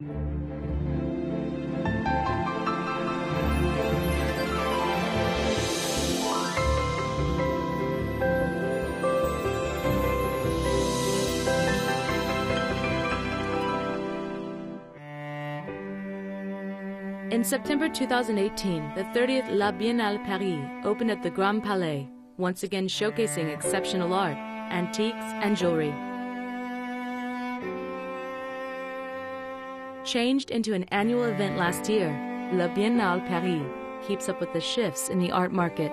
In September 2018, the 30th La Biennale Paris opened at the Grand Palais, once again showcasing exceptional art, antiques, and jewelry. Changed into an annual event last year, La Biennale Paris keeps up with the shifts in the art market.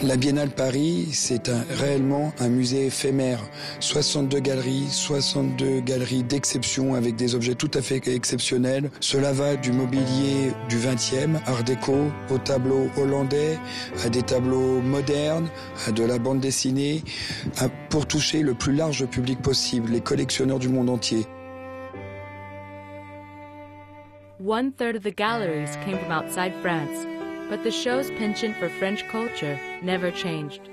La Biennale Paris, c'est réellement un musée éphémère. 62 galeries, 62 galeries d'exception avec des objets tout à fait exceptionnels. Cela va du mobilier du 20e, art déco, aux tableaux hollandais, à des tableaux modernes, à de la bande dessinée, pour toucher le plus large public possible, les collectionneurs du monde entier. One third of the galleries came from outside France, but the show's penchant for French culture never changed.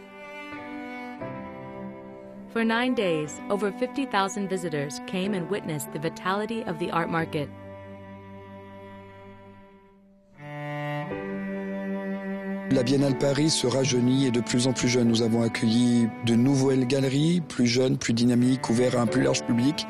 For nine days, over 50,000 visitors came and witnessed the vitality of the art market. La Biennale Paris se rajeunit et de plus en plus jeune. Nous avons accueilli de nouvelles galeries, plus jeunes, plus dynamiques, ouvertes à un plus large public.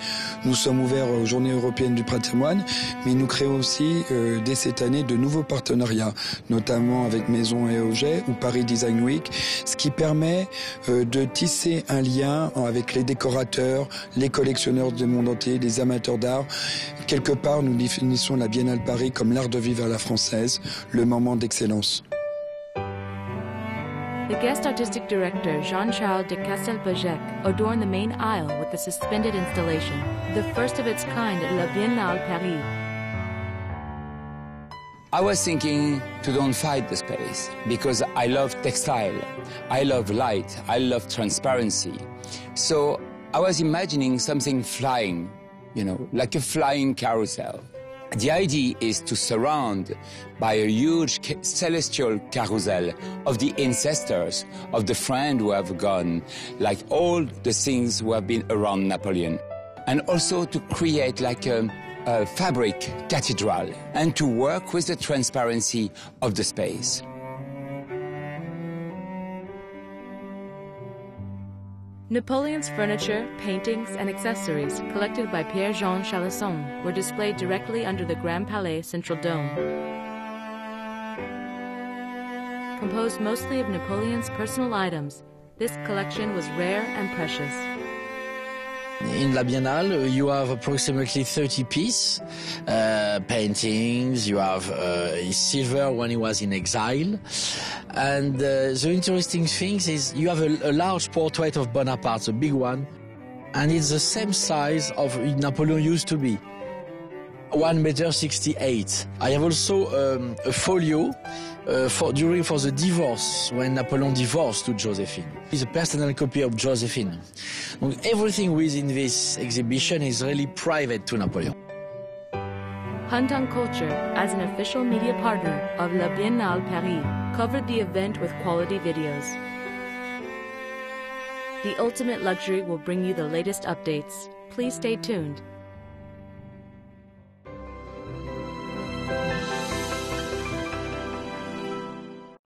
Nous sommes ouverts aux Journées européennes du patrimoine, mais nous créons aussi euh, dès cette année de nouveaux partenariats, notamment avec Maison et Objet ou Paris Design Week, ce qui permet euh, de tisser un lien avec les décorateurs, les collectionneurs du monde entier, les amateurs d'art. Quelque part, nous définissons la Biennale Paris comme l'art de vivre à la française, le moment d'excellence. The guest artistic director, Jean-Charles de Castelbajac, adorned the main aisle with a suspended installation, the first of its kind at La Biennale Paris. I was thinking to don't fight the space because I love textile, I love light, I love transparency. So I was imagining something flying, you know, like a flying carousel. The idea is to surround by a huge celestial carousel of the ancestors, of the friends who have gone, like all the things who have been around Napoleon. And also to create like a, a fabric cathedral and to work with the transparency of the space. Napoleon's furniture, paintings, and accessories collected by Pierre-Jean Chalençon were displayed directly under the Grand Palais Central Dome. Composed mostly of Napoleon's personal items, this collection was rare and precious. In La Biennale, you have approximately 30 pieces, uh, paintings, you have uh, silver when he was in exile. And uh, the interesting thing is you have a, a, large portrait of Bonaparte, a big one, and it's the same size of Napoleon used to be. 1 meter 68. I have also um, a folio uh, for during for the divorce when Napoleon divorced to Josephine. It's a personal copy of Josephine. Everything within this exhibition is really private to Napoleon. Hantang Culture, as an official media partner of La Biennale Paris, covered the event with quality videos. The ultimate luxury will bring you the latest updates. Please stay tuned.